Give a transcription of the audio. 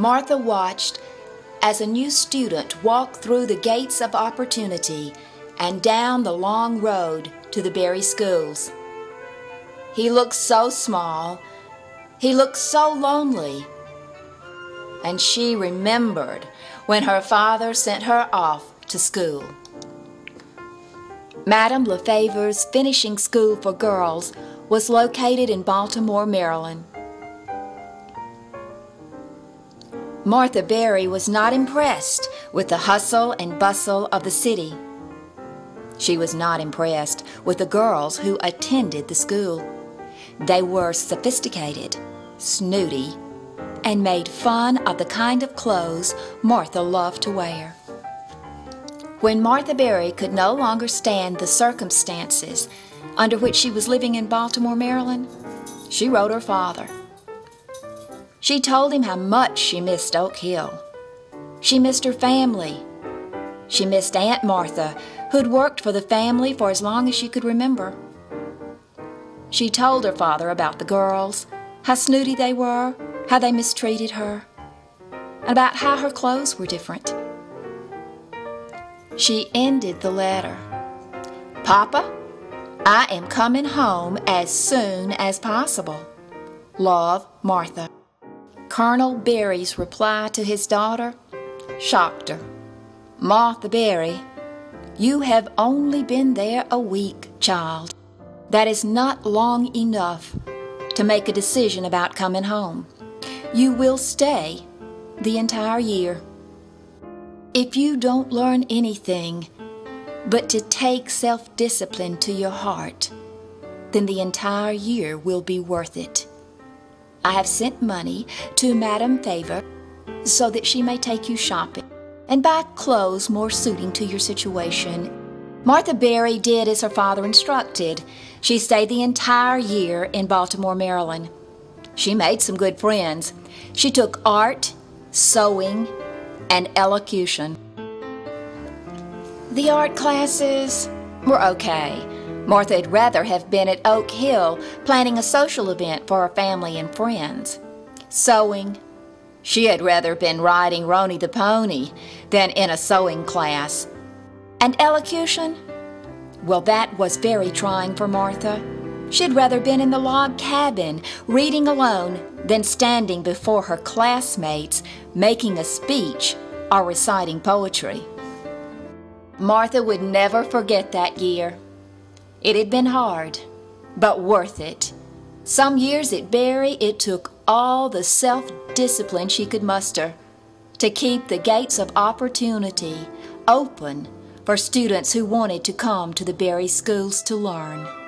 Martha watched as a new student walked through the gates of opportunity and down the long road to the Berry schools. He looked so small, he looked so lonely. And she remembered when her father sent her off to school. Madame Lefever's finishing school for girls was located in Baltimore, Maryland. Martha Berry was not impressed with the hustle and bustle of the city. She was not impressed with the girls who attended the school. They were sophisticated, snooty, and made fun of the kind of clothes Martha loved to wear. When Martha Berry could no longer stand the circumstances under which she was living in Baltimore, Maryland, she wrote her father. She told him how much she missed Oak Hill. She missed her family. She missed Aunt Martha, who'd worked for the family for as long as she could remember. She told her father about the girls, how snooty they were, how they mistreated her, and about how her clothes were different. She ended the letter Papa, I am coming home as soon as possible. Love, Martha. Colonel Berry's reply to his daughter shocked her. Martha Berry, you have only been there a week, child. That is not long enough to make a decision about coming home. You will stay the entire year. If you don't learn anything but to take self discipline to your heart, then the entire year will be worth it. I have sent money to Madame Favor so that she may take you shopping and buy clothes more suiting to your situation. Martha Berry did as her father instructed. She stayed the entire year in Baltimore, Maryland. She made some good friends. She took art, sewing, and elocution. The art classes were okay. Martha would rather have been at Oak Hill planning a social event for her family and friends. Sewing. She had rather been riding Roni the pony than in a sewing class. And elocution? Well, that was very trying for Martha. She'd rather been in the log cabin, reading alone, than standing before her classmates, making a speech or reciting poetry. Martha would never forget that year. It had been hard, but worth it. Some years at Berry, it took all the self discipline she could muster to keep the gates of opportunity open for students who wanted to come to the Berry schools to learn.